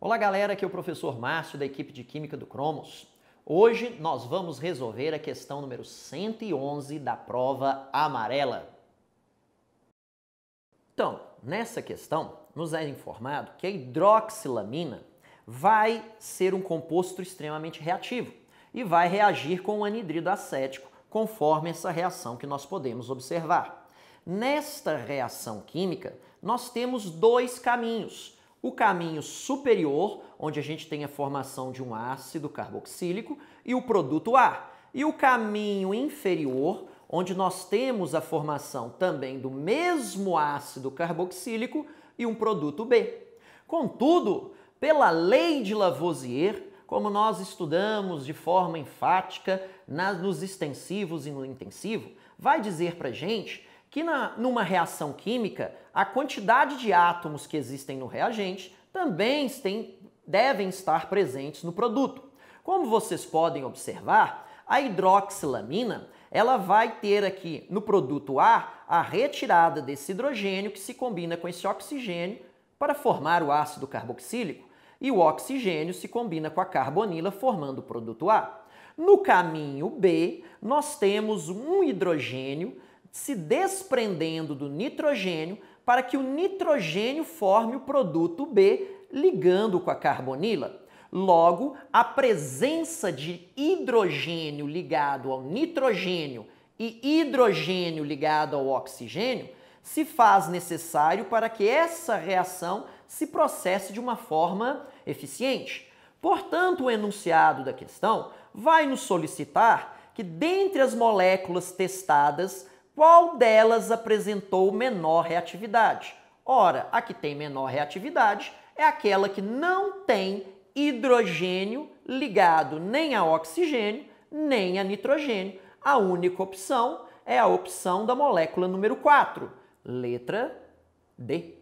Olá galera, aqui é o professor Márcio da equipe de Química do Cromos. Hoje nós vamos resolver a questão número 111 da prova amarela. Então, nessa questão, nos é informado que a hidroxilamina vai ser um composto extremamente reativo e vai reagir com o anidrido acético, conforme essa reação que nós podemos observar. Nesta reação química, nós temos dois caminhos o caminho superior, onde a gente tem a formação de um ácido carboxílico e o produto A, e o caminho inferior, onde nós temos a formação também do mesmo ácido carboxílico e um produto B. Contudo, pela lei de Lavoisier, como nós estudamos de forma enfática nos extensivos e no intensivo, vai dizer para gente que na, numa reação química, a quantidade de átomos que existem no reagente também tem, devem estar presentes no produto. Como vocês podem observar, a hidroxilamina ela vai ter aqui no produto A a retirada desse hidrogênio que se combina com esse oxigênio para formar o ácido carboxílico e o oxigênio se combina com a carbonila formando o produto A. No caminho B, nós temos um hidrogênio se desprendendo do nitrogênio para que o nitrogênio forme o produto B, ligando com a carbonila. Logo, a presença de hidrogênio ligado ao nitrogênio e hidrogênio ligado ao oxigênio se faz necessário para que essa reação se processe de uma forma eficiente. Portanto, o enunciado da questão vai nos solicitar que, dentre as moléculas testadas, qual delas apresentou menor reatividade? Ora, a que tem menor reatividade é aquela que não tem hidrogênio ligado nem a oxigênio, nem a nitrogênio. A única opção é a opção da molécula número 4, letra D.